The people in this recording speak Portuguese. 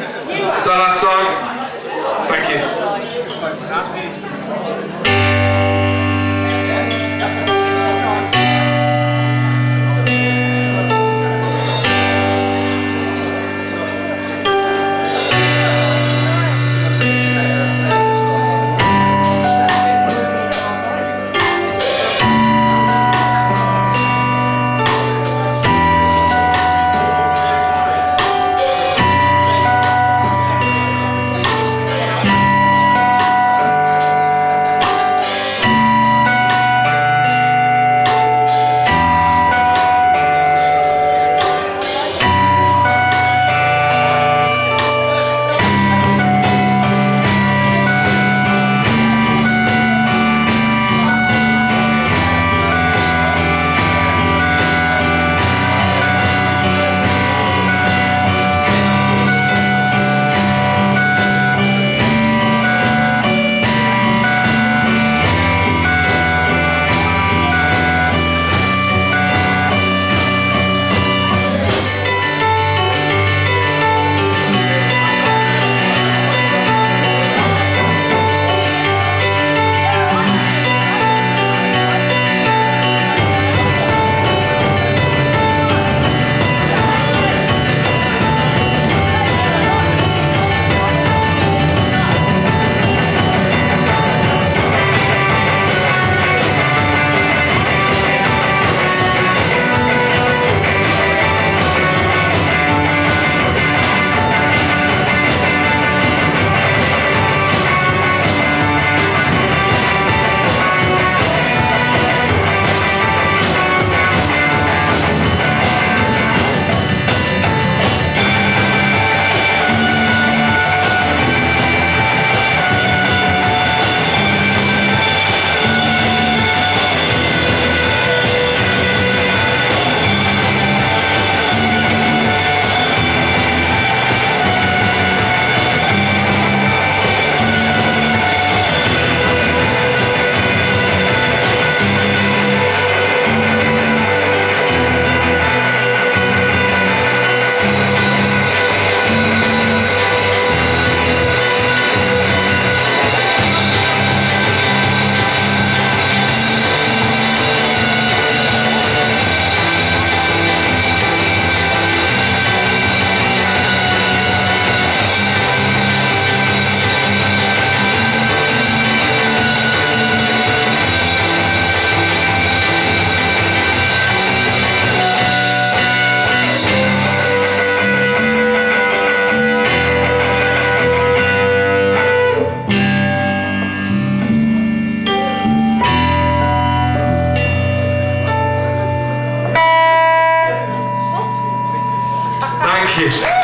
So Thank you.